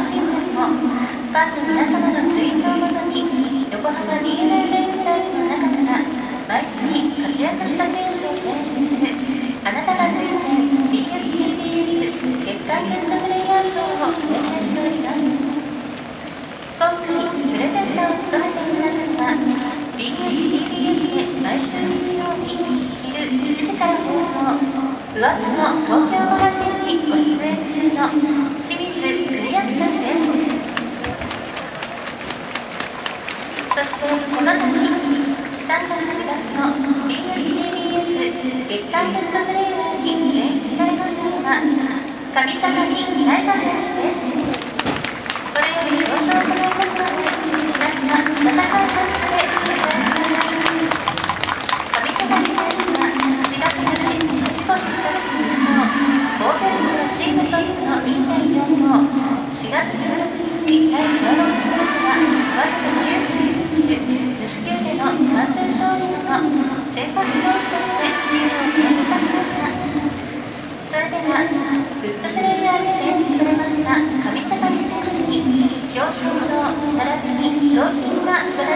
今シーズンもファンの皆様のツイートをもとに横浜 d n a ベイスターズの中から毎月活躍した選手を選出するあなたが推薦 BSTBS 月間ベストプレイヤー賞を選定しております。今回プレゼンターを務めていただくのは BSTBS で毎週日曜日昼1時から放送。噂の東京マガジンにご出演中の清水邦明さんですそしてこの度3月4月の BSTBS 月間ヘッドプレイヤーに選出されましたのは上茶谷大河選手ですこれより表彰を行いますので皆様温かい拍手でお迎えください上茶谷選手は4月まで自己出発優勝防御率のチームトップの2.4号4月16日第3商品に金が